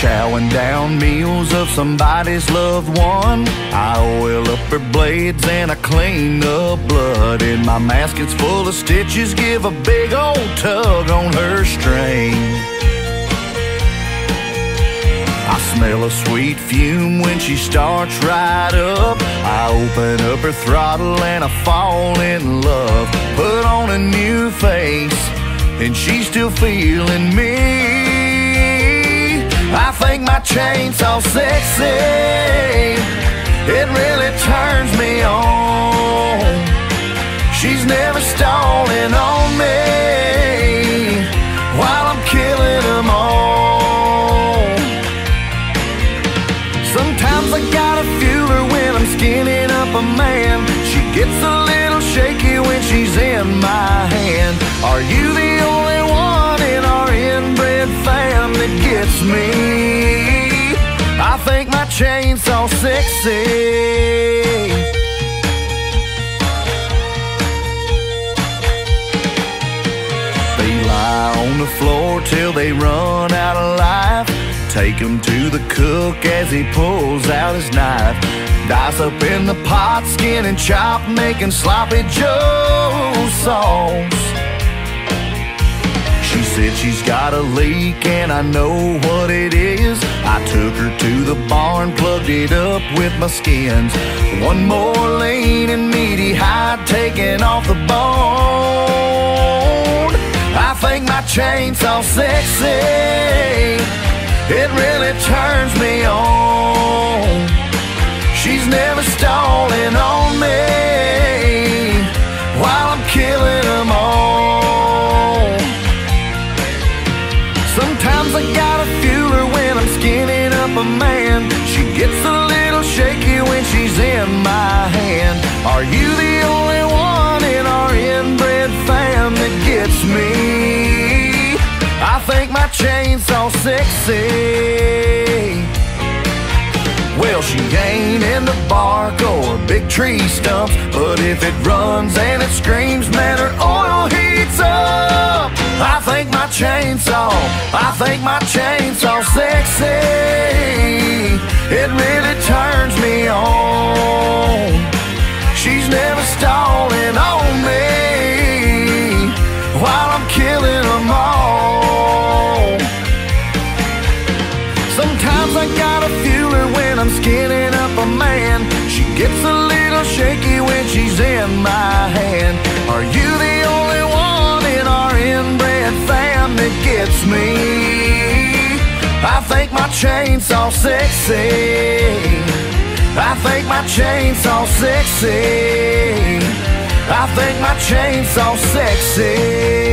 chowing down meals of somebody's loved one. I oil up her blades and I clean up blood. And my masket's full of stitches, give a big old tug on her string. I smell a sweet fume when she starts right up. I open up her throttle and I fall in love. Put on a new face, and she's still feeling me. I think my chainsaw sexy. It really turns me on. She's never stalling on me while I'm killing them all. Sometimes I gotta fuel her when I'm skinning up a man. She gets a little shaky when she's in my hand. Are you Think my chainsaw sexy. They lie on the floor till they run out of life. Take him to the cook as he pulls out his knife. Dice up in the pot, skin and chop, making sloppy Joe sauce. Said she's got a leak and I know what it is. I took her to the barn, plugged it up with my skins. One more lean and meaty hide taking off the bone. I think my chainsaw sexy. It really turns me on. She's never stalling Sometimes I gotta fuel her when I'm skinning up a man. She gets a little shaky when she's in my hand. Are you the only one in our inbred fam that gets me? I think my chainsaw sexy. Well, she ain't into bark or big tree stumps, but if it runs and it screams, man, her oil heats up. I think my chainsaw, I think my chainsaw sexy. It really turns me on. She's never stalling on me while I'm killing them all. Sometimes I gotta fuel her when I'm skinning up a man. She gets a little shaky when she's in my hand. Are you the gets me? I think my chainsaw sexy. I think my chainsaw sexy. I think my chainsaw sexy.